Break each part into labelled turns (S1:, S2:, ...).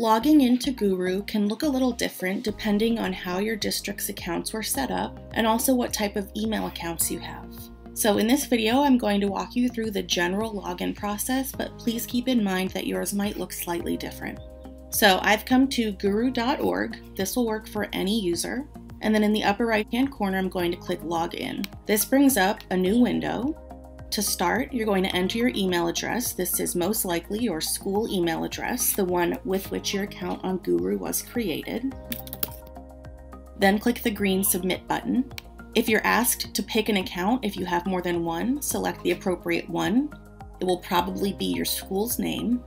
S1: Logging into Gooru can look a little different depending on how your district's accounts were set up and also what type of email accounts you have. So in this video, I'm going to walk you through the general login process, but please keep in mind that yours might look slightly different. So I've come to gooru.org. This will work for any user. And then in the upper right hand corner, I'm going to click login. This brings up a new window. To start, you're going to enter your email address. This is most likely your school email address, the one with which your account on Gooru was created. Then click the green submit button. If you're asked to pick an account, if you have more than one, select the appropriate one. It will probably be your school's name.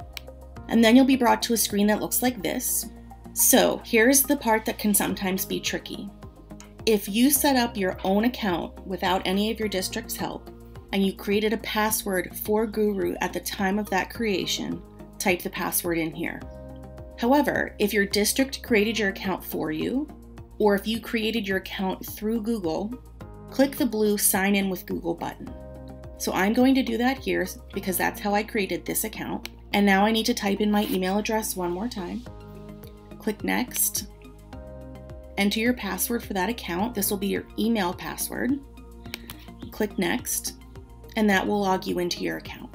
S1: And then you'll be brought to a screen that looks like this. So here's the part that can sometimes be tricky. If you set up your own account without any of your district's help, and you created a password for Gooru at the time of that creation, type the password in here. However, if your district created your account for you, or if you created your account through Google, click the blue Sign In with Google button. So I'm going to do that here because that's how I created this account. And now I need to type in my email address one more time. Click Next. Enter your password for that account. This will be your email password. Click Next and that will log you into your account.